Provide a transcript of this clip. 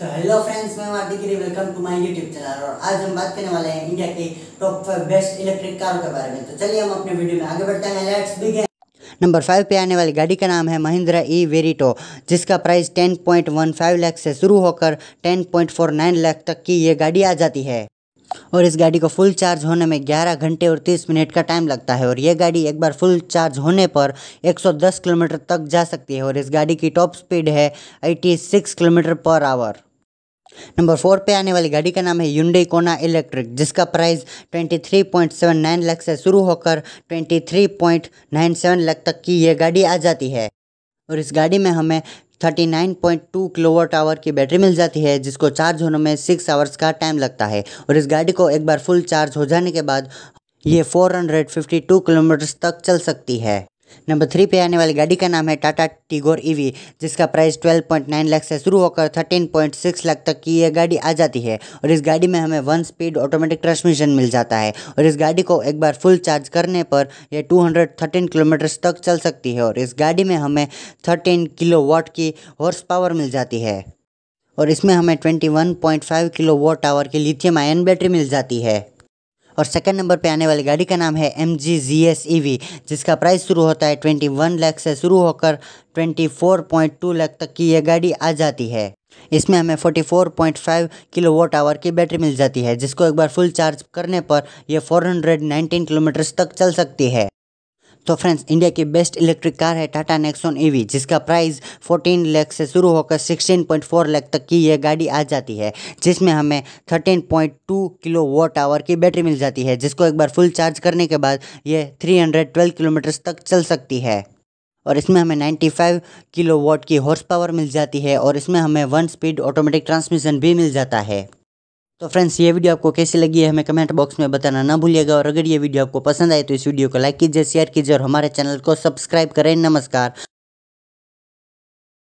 तो hello friends मैं हूँ Aarti welcome to my YouTube channel और आज हम बात करने वाले हैं इंडिया की टॉप फाइव बेस्ट इलेक्ट्रिक कारों के बारे में। तो चलिए हम अपने वीडियो में आगे बढ़ते हैं। लेट्स बिगिन नंबर फाइव पे आने वाली गाड़ी का नाम है महिंद्रा ई वेरिटो जिसका प्राइस 10.15 लाख से शुरू होकर 10.49 लाख तक की ये गाड़ी आ जाती है। और इस गाड़ी को फुल चार्ज होने में 11 घंटे और 30 मिनट का टाइम लगता है और ये गाड़ी एक बार फुल चार्ज होने पर 110 किलोमीटर तक जा सकती है और इस गाड़ी की टॉप स्पीड है 86 kilometre per hour number four पे आने वाली गाड़ी का नाम है युंडई कोना इलेक्ट्रिक जिसका प्राइस 23.79 लाख से शुरू होकर 23.97 लाख तक की ये गाड़ी आ जाती है। और इस गाड़ी में हमें 39.2 किलोवाट आवर की बैटरी मिल जाती है, जिसको चार्ज होने में सिक्स आवर्स का टाइम लगता है। और इस गाड़ी को एक बार फुल चार्ज हो जाने के बाद ये 452 किलोमीटर तक चल सकती है। नंबर थ्री पे आने वाली गाड़ी का नाम है टाटा टिगोर ईवी, जिसका प्राइस 12.9 लाख से शुरू होकर 13.6 लाख तक की ये गाड़ी आ जाती है। और इस गाड़ी में हमें वन स्पीड ऑटोमेटिक ट्रांसमिशन मिल जाता है। और इस गाड़ी को एक बार फुल चार्ज करने पर यह 213 किलोमीटर तक चल सकती है। और इस गाड़ी में हमें 13 किलो की हॉर्स पावर मिल जाती है। और इसमें हमें 21.5 किलो वाट आवर की लिथियम आयन बैटरी मिल जाती है। और सेकंड नंबर पे आने वाली गाड़ी का नाम है M G Z S E V जिसका प्राइस शुरू होता है ट्वेंटी वन लाख से शुरू होकर twenty four point two lakh तक की यह गाड़ी आ जाती है। इसमें हमें forty four point five kilo watt hour की बैटरी मिल जाती है, जिसको एक बार फुल चार्ज करने पर यह फोर हंड्रेड नाइनटीन किलोमीटर्स तक चल सकती है। तो फ्रेंड्स इंडिया की बेस्ट इलेक्ट्रिक कार है टाटा नेक्सॉन ईवी जिसका प्राइस 14 लाख से शुरू होकर 16.4 लाख तक की यह गाड़ी आ जाती है, जिसमें हमें 13.2 किलो वोट आवर की बैटरी मिल जाती है, जिसको एक बार फुल चार्ज करने के बाद ये 312 किलोमीटर्स तक चल सकती है। और इसमें हमें 95 किलो वॉट की हॉर्स पावर मिल जाती है और इसमें हमें वन स्पीड ऑटोमेटिक ट्रांसमिशन भी मिल जाता है। तो फ्रेंड्स ये वीडियो आपको कैसी लगी है हमें कमेंट बॉक्स में बताना ना भूलिएगा। और अगर ये वीडियो आपको पसंद आए तो इस वीडियो को लाइक कीजिए शेयर कीजिए और हमारे चैनल को सब्सक्राइब करें। नमस्कार।